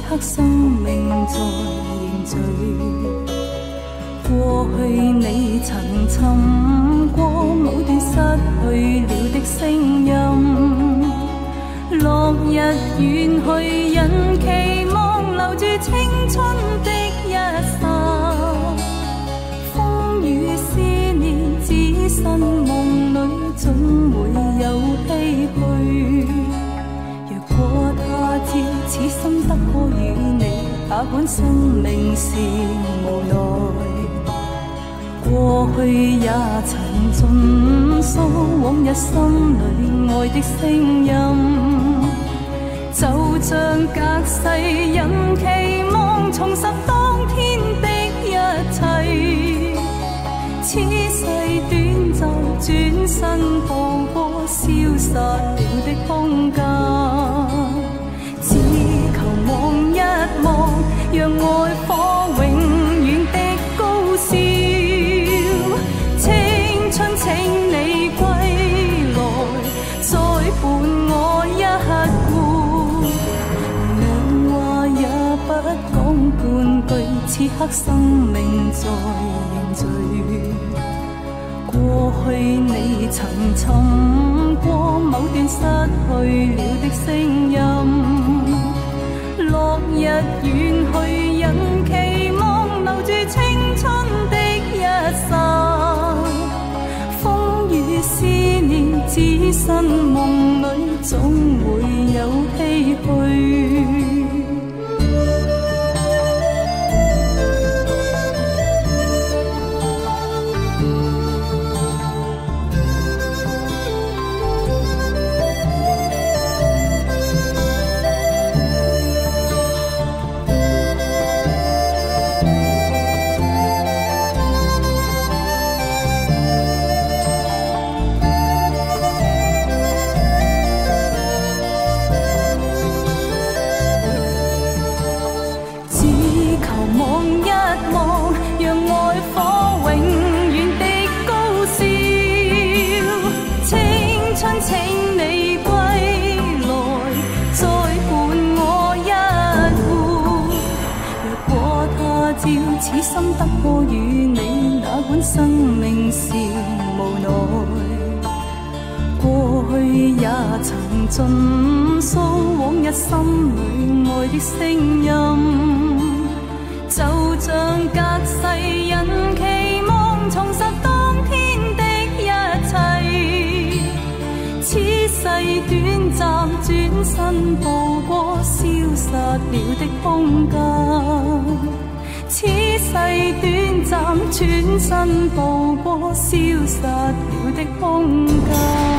刻生命在凝聚。过去你曾寻过某段失去了的声音，落日远去，人期望留住青春的一刹。风雨思念，只身梦里总哪管生命是无奈。过去也曾尽诉往日心里爱的声音，就像隔世人期望重拾当天的一切。此世短暂，转身步过消失了的空间，此刻生命在凝聚。过去你曾寻过某段失去了的声音，落日远去，人期望留住青春的一刹。风雨思念，只身梦里总会有唏嘘。与你，哪管生命是无奈。过去也曾尽诉往日心里爱的声音，就像隔世人期望重拾当天的一切。此世短暂，转身步过消失了的空间。此世短暂，转身步过消失了的空间。